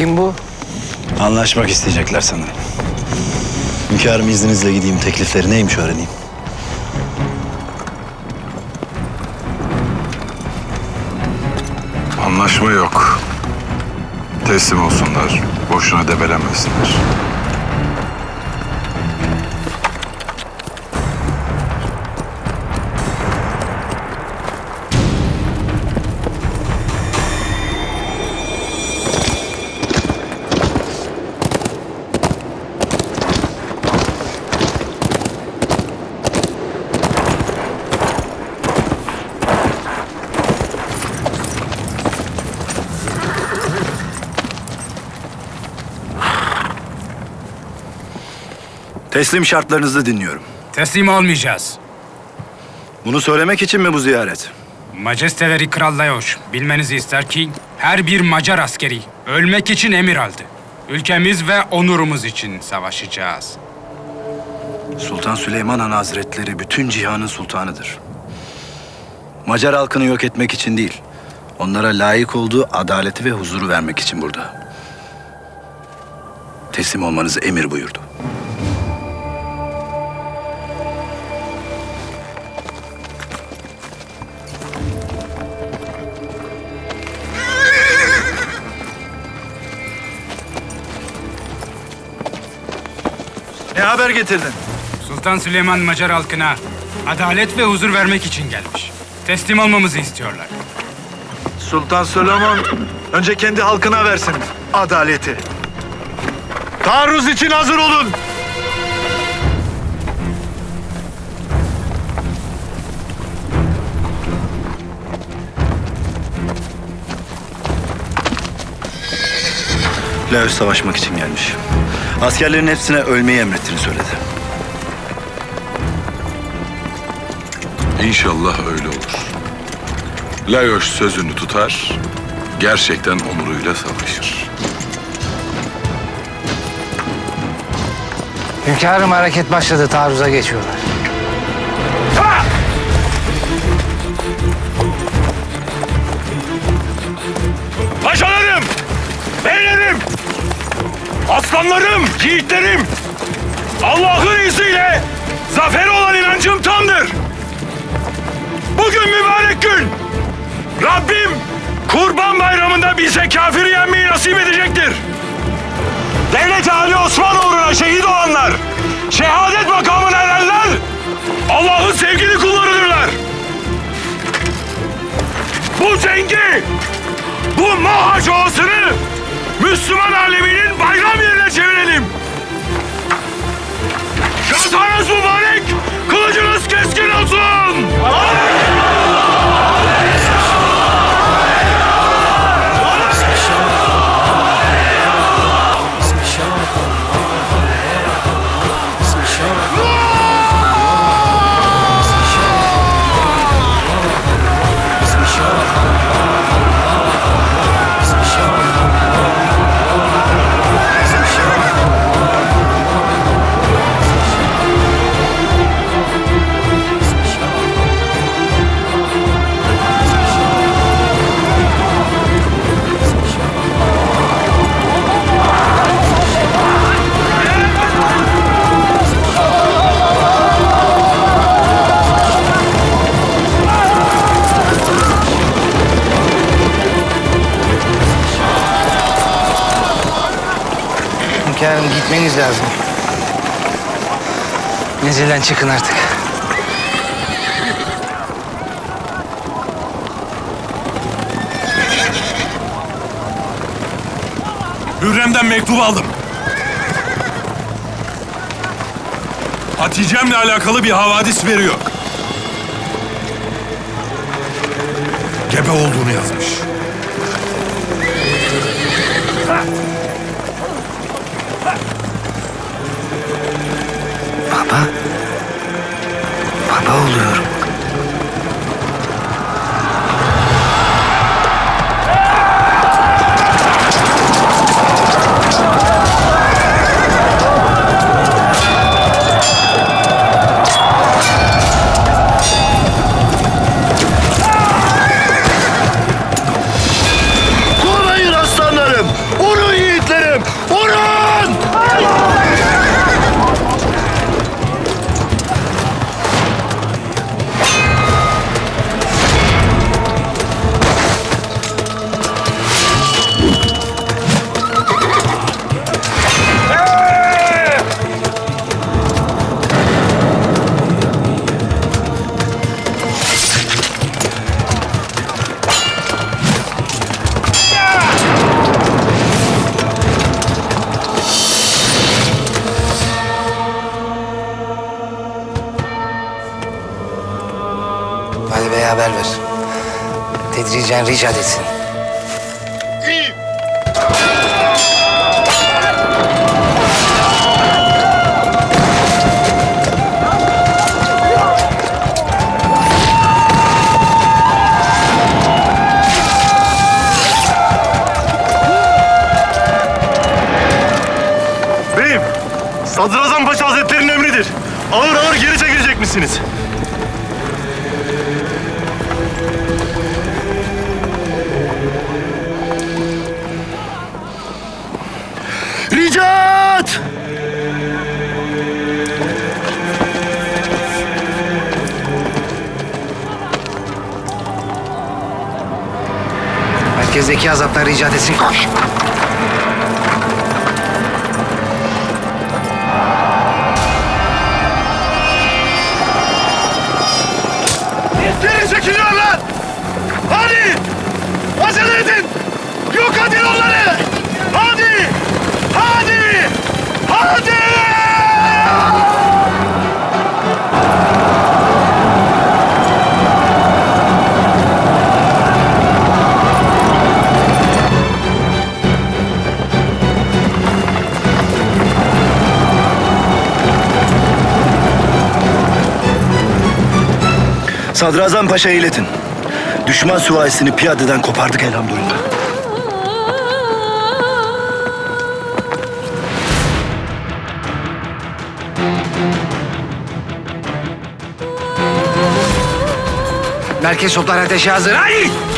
Kim bu? Anlaşmak isteyecekler sanırım. Hünkârım izninizle gideyim teklifleri neymiş öğreneyim. Anlaşma yok. Teslim olsunlar. Boşuna debelenmesinler. Teslim şartlarınızı dinliyorum. Teslim olmayacağız. Bunu söylemek için mi bu ziyaret? Majesteleri Kral Lajos bilmenizi ister ki her bir Macar askeri ölmek için emir aldı. Ülkemiz ve onurumuz için savaşacağız. Sultan Süleyman Han Hazretleri bütün cihanın sultanıdır. Macar halkını yok etmek için değil, onlara layık olduğu adaleti ve huzuru vermek için burada. Teslim olmanızı emir buyurdu. Haber getirdin? Sultan Süleyman Macar halkına adalet ve huzur vermek için gelmiş. Teslim olmamızı istiyorlar. Sultan Süleyman önce kendi halkına versin adaleti. Taarruz için hazır olun. Laos savaşmak için gelmiş. Askerlerin hepsine ölmeyi emrettiğini söyledi. İnşallah öyle olur. Lajos sözünü tutar, gerçekten onuruyla savaşır. Hünkârım hareket başladı. Taarruza geçiyorlar. Beylerim, aslanlarım, yiğitlerim. Allah'ın izniyle zafer olan inancım tamdır. Bugün mübarek gün. Rabbim Kurban Bayramı'nda bize kafiri yenmeyi nasip edecektir. Devlet-i Ali Osman uğruna şehit olanlar, şehadet makamına erenler Allah'ın sevgili kullarıdırlar. Bu cengi bu Mohaç Ovası'nı Müslüman aleminin Menzilden çıkın artık. Hürrem'den mektup aldım. Hatice'mle alakalı bir havadis veriyor. Gebe olduğunu yazmış. Baba. Papa? Saraya haber ver. Tedricen ricat etsin. Sadrazam Paşa Hazretleri'nin emridir. Ağır ağır geri çekilecek misiniz? Merkezdeki azaplar ricat etsin koş. Geri çekiliyorlar! Hadi! Acele edin! Yok edin onları! Hadi! Hadi! Hadi! Sadrazam Paşa'ya iletin. Düşman süvarisini piyadeden kopardık elhamdülillah. Merkez toplar ateşe hazır. Hadi!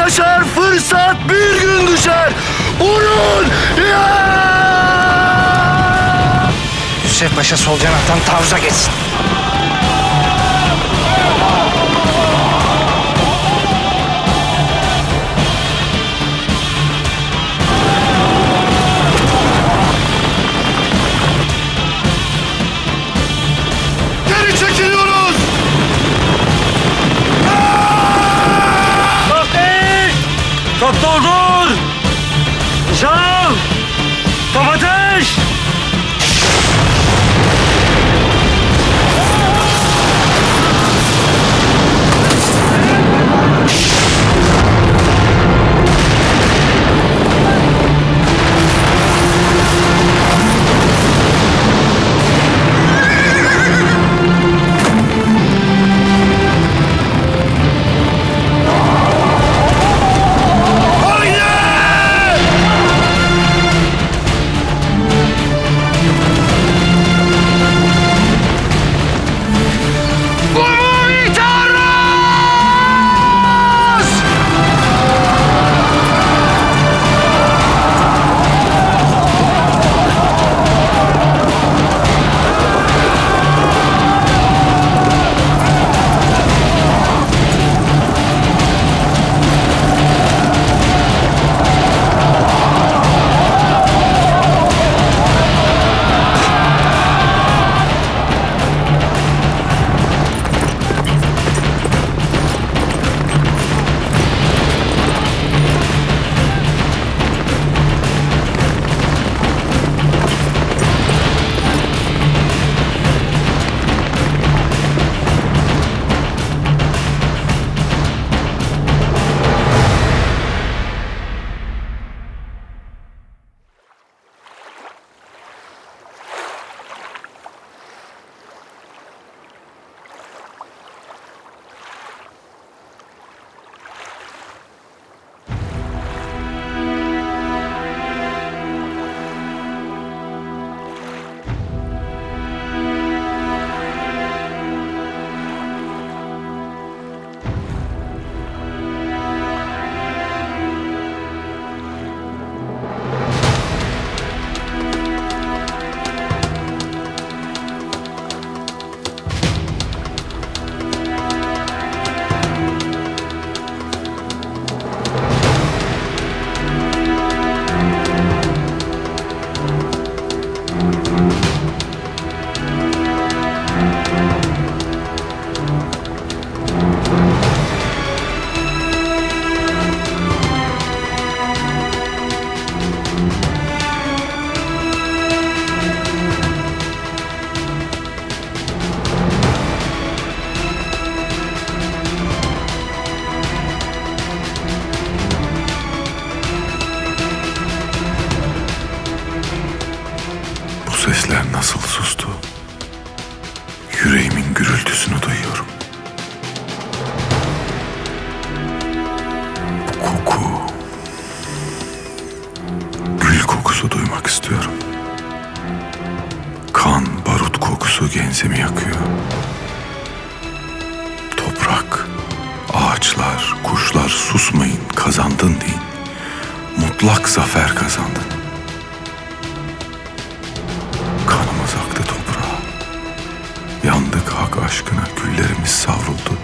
Yaşar, fırsat bir gün düşer. Vurun! Ya! Yusuf Paşa sol canattan taarruza geçsin. 倒中 genzimi yakıyor. Toprak, ağaçlar, kuşlar susmayın, kazandın deyin. Mutlak zafer kazandın. Kanımız aktı toprağa. Yandık hak aşkına, güllerimiz savruldu.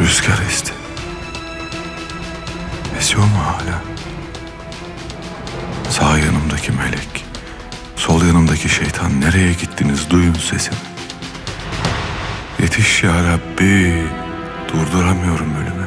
Rüzgar esti. Esiyor mu hala? Sağ yanımdaki melek, yanımdaki şeytan nereye gittiniz duyun sesimi. Yetiş ya Rabbi, durduramıyorum ölümü.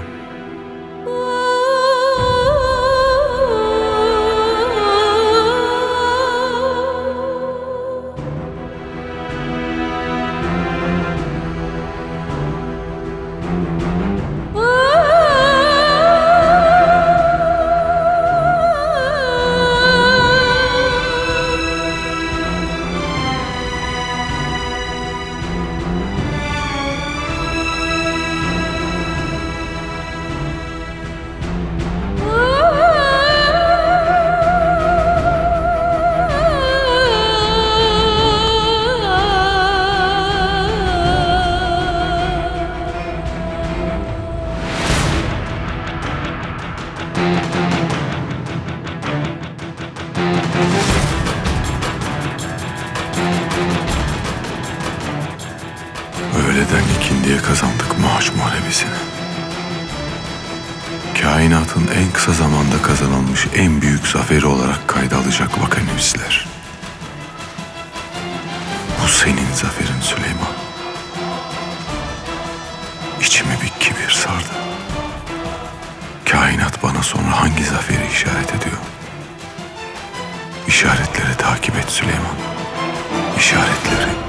Öğleden ikindiye kazandık maaş muharebesini. Kainatın en kısa zamanda kazanılmış en büyük zaferi olarak kayda alacak vakanüvisler. Bu senin zaferin Süleyman. İçimi bir kibir sardı. Kainat bana sonra hangi zaferi işaret ediyor? İşaretleri takip et Süleyman. İşaretleri.